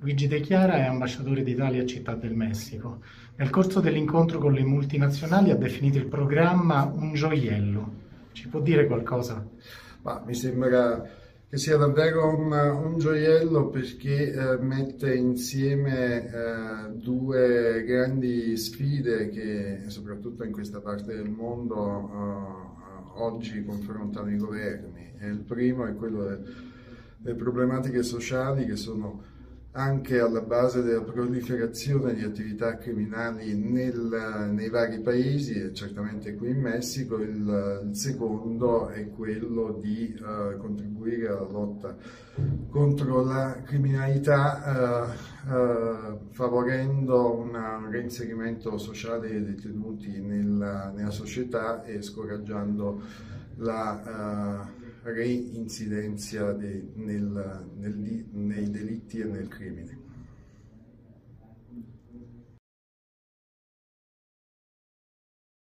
Luigi De Chiara è ambasciatore d'Italia a Città del Messico. Nel corso dell'incontro con le multinazionali ha definito il programma un gioiello. Ci può dire qualcosa? Ma mi sembra che sia davvero un, un gioiello perché eh, mette insieme eh, due grandi sfide che soprattutto in questa parte del mondo eh, oggi confrontano i governi. E il primo è quello delle problematiche sociali che sono anche alla base della proliferazione di attività criminali nel, nei vari paesi e certamente qui in Messico. Il, il secondo è quello di uh, contribuire alla lotta contro la criminalità uh, uh, favorendo un reinserimento sociale dei detenuti nella, nella società e scoraggiando la reincidenza dei, nel, nel, nei delitti e nel crimine.